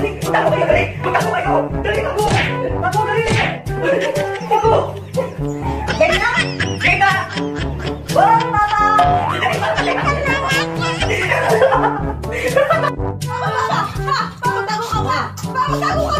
Tago kayo! Dali, tago! Tago, dali! Tago! Ganda! Ganda! Oh, mama! Dali, mama! Dali, Pagtago ka ba? Pagtago ka! Bisa mo magtago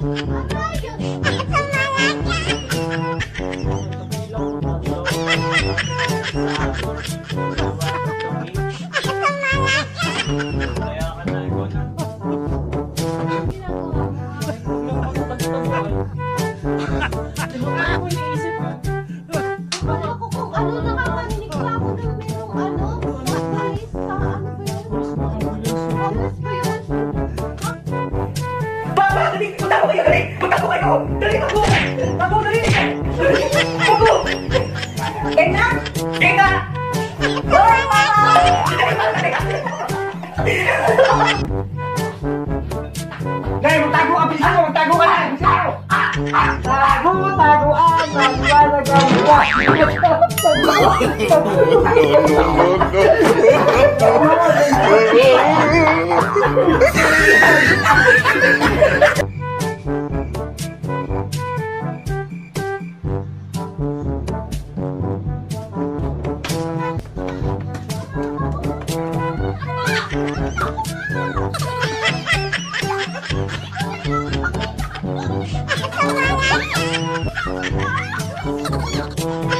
Thank you. Dali! Tago kayo, dali! Tago kayo! Dali, tago! Tago, dali! Tago! Ganda! Ganda! Oh, mama! Dali, magtago ka! Bilisan mo! Magtago ka na! Bilisan mo! Tago! Taguan! Taguan! Taguan! Oh,